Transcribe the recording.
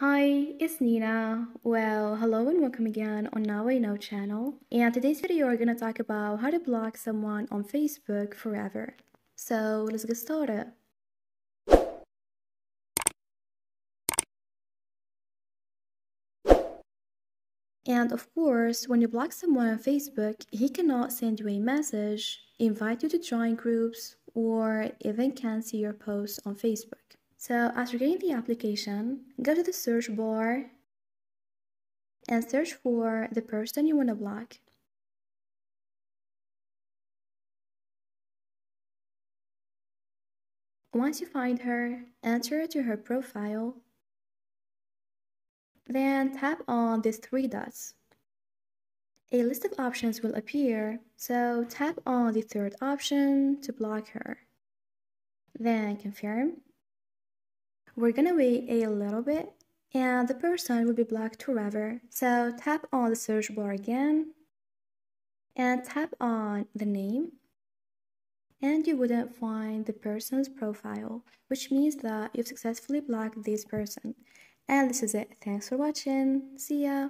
Hi, it's Nina. Well, hello and welcome again on Now I Know channel. And today's video we're gonna talk about how to block someone on Facebook forever. So let's get started. And of course, when you block someone on Facebook, he cannot send you a message, invite you to join groups, or even can see your posts on Facebook. So after getting the application, go to the search bar and search for the person you want to block. Once you find her, enter to her profile then tap on these three dots. A list of options will appear, so tap on the third option to block her. Then confirm. We're gonna wait a little bit and the person will be blocked forever. So tap on the search bar again and tap on the name and you wouldn't find the person's profile, which means that you've successfully blocked this person. And this is it. Thanks for watching. See ya.